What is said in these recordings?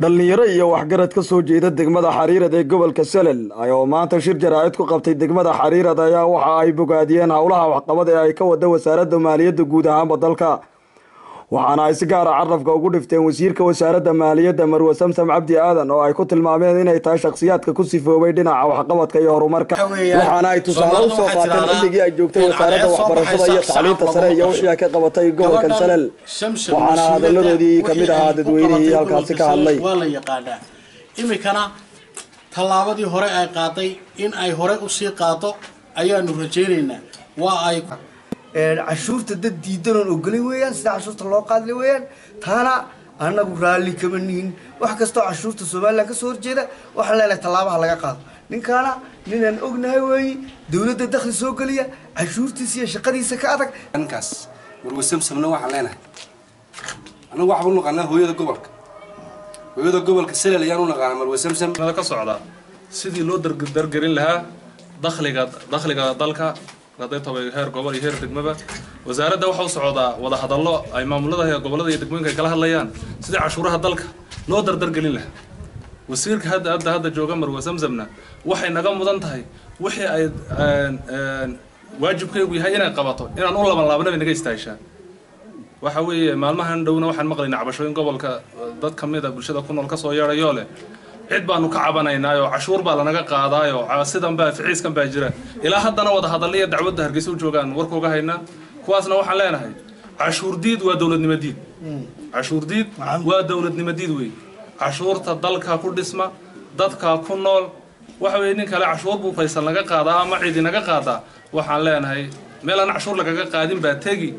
dhallinyaro iyo waxgarad ka soo jeeda degmada xariirad ee gobolka salel oo maanta shir jaraa'id ku qabtay degmada xariirad ayaa waxa ay bogaadiyeen howlaha waxqabad ee ay ka wada wasaaradda maaliyadda guud ahaanba dalka waxaana ay si gaara carabka ugu dhifteen wasiirka wasaaradda maaliyadda marwe samsam cabdi aadan oo ay ku tilmaameen inay tahay shakhsiyaadka ku sifoobay dhinaca waxqabadka iyo horumarka. Waxaana ay tusaale u soo qaateen xilligii ay joogtay wasaaradda waxbarashada iyo tacliinta sare iyo wixii ay ka qabatay gobolkan salel waxaana hadalladoodii ka mid ahaa dadweynihii halkaasi ka hadlay. tallaabadii hore ay qaaday in ay hore u sii qaado ayaanu rajaynaynaa. Waa ay cashuurta dad diidanoon ogolay weeyaan sida cashuurta loo qaadla weeyaan taana anagu raalli kama nihin. Wax kastoo cashuurta somalilan ka soo horjeeda waxaan leenahay tallaabaha laga qaado. Ninkaana ninaan ognahay weeyi dawladda dakhli soo geliya cashuurtiisa iyo shaqadiisa ka adag. Ninkaas warwe samsamna waxaan leenahay. Anagu waxaan u naqaanaa hooyada gobolka. Hooyada gobolka salel ayaan u naqaanaa marwe samsam. Ka socda sidii loo dargerin lahaa dakhliga dakhliga dalka hadday tabay heer gobol iyo heer degmaba wasaaradda waxa u socdaa wada hadallo ay maamulada gobollada iyo degmooyinka ay kala hadlayaan sidii cashuuraha dalka loo dardargelin lahaa. Wasiirka hadda hadda hadda jooga marwe samsamna waxay naga mudan tahay wixii ay waajibkaygu yahay inay qabato inaan u laban laabnaba naga istaahishaa waxa weeye maalmahan dhowna waxaan maqlaynaa cabashooyin gobolka dad ka mid a bulshada ku nool ka soo yeedhayoo leh cid baanu ka cabanaynaayo cashuur baa lanaga qaadaayo sidan baa ficiiskan baa jira. Ilaa haddana wada hadalla iyo dacwadda hargeysa u joogaan warkauga haynaa kuwaasna waxaan leenahay cashuur diid waa dowladnimo diid. Cashuur diid waa dowladnimo diid wey cashuurta dalka ku dhisma dadka ku nool waxa weye nin kale cashuur buu faysal naga qaadaa ama cidi naga qaadaa. Waxaan leenahay meel aan cashuur lagaga qaadin baa tegi.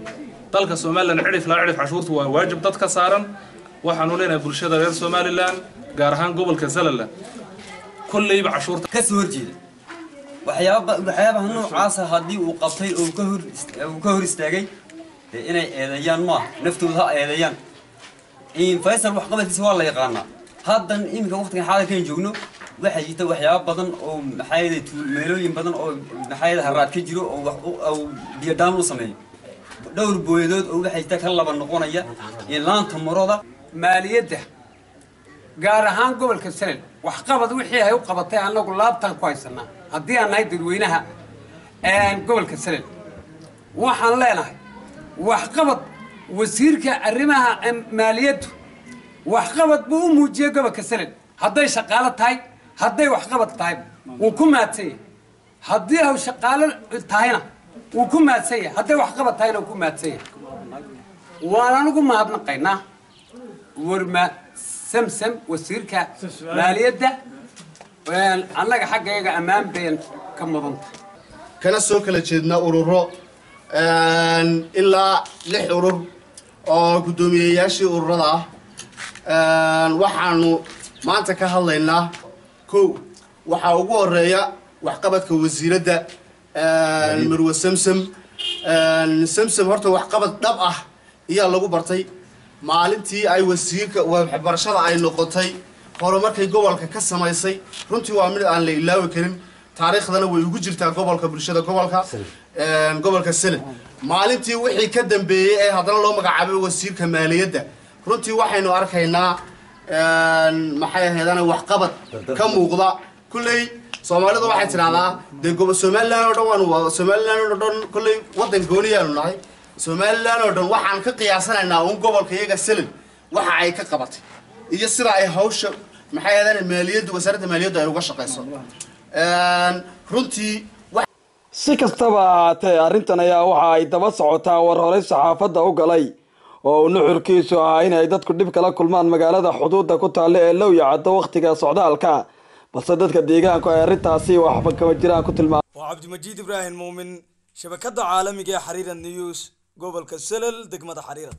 Dalka somalilan cidhif laa cidhif cashuurtu waa waajib dad ka saaran. Waxaanu leenahay bulshada reer somalilan gaar ahaan gobolka salala kolleyba cashuurta. Ka soo horjeeda waxyaaba waxyaabaha noocaasa haddii uu qabtay oo ka hor uu ka hor istaagay dee inay eedeeyaan maaha naftooda ha eedeeyaan. Faysal waxqabadkiisa waa la yaqaanaa. Haddan iminka waqtigan xaadirkan joogno waxaa jirta waxyaaba badan oo maxaayada meelooyin badan oo maxaayada haraad ka jiro oo biyodhaan u sameeyo dhowr booyadood oo waxaa jirta ka laba noqonaya iyo laanta maroda. Maaliyadda gaar ahaan gobolka salel waxqabad wixii ay u qabatay annagu laabtaan ku haysanaa haddii aan dadweynaha gobolka salel waxaan leenahay waxqabad wasiirka arrimaha maaliyaddu waxqabad buu u muujiyey gobolka salel hadday shaqaalo tahay hadday waxqabad tahay wuu ku mahadsan yahay haddii ay shaqaalo tahayna wuu ku mahadsan yahay hadday waxqabad tahayna wuu ku mahadsan yahay waan anigu mahadnaqaynaa warma samsam wasiirka maaliyadda. Annaga xaggayaga ammaan bayan ka mudanta kana soo kala jeedna ururo ilaa lix urur oo guddoomiyeyaashii ururada ah. Waxaanu maanta ka hadlaynaa. Kow waxaa ugu horreeya waxqabadka wasiiradda marwe samsam. Samsam horta waxqabad dhab ah ayaa lagu bartay maalintii ay wasiirka waxbarashada ay noqotay horumarkay gobolka ka samaysay runtii waa mid aan la ilaawi karin. Taariikhdana way ugu jirtaa gobolka bulshada gobolka gobolka sene maalintii wixii ka dambeeyey ee haddana loo magacaabay wasiirka maaliyadda. Runtii waxaynu arkaynaa maxay ahaydana waxqabad ka muuqda. Kulley soomaalidu waxay tidhahdaa dee somalilan oo dhan waanu somalilan oo dhan kolley waddan gooniyaanu nahay somalilan oo dhan waxaan ka qiyaasanaynaa un gobolka iyaga selel waxa ay ka qabatay. Iyo sida ay hawsha maxay ahaydaan maaliyaddu wasaaradda maaliyaddu ay uga shaqayso runtii si kastaba ahaatee arrintan ayaa waxa ay daba socotaa war horey saxaafadda u galay oo uu nuxurkiisu ahaa inay dadku dhib kala kulmaan magaalada xuduudda ku taalla ee low yacaddo wakhtiga socdaalka. Balse dadka deegaanku ay arrintaasi waxba kama jiraan ku tilmaamay waa cabdimajiid ibraahim muumin shabakadda caalamiga ee xariirad news gobolka selel degmada xariirad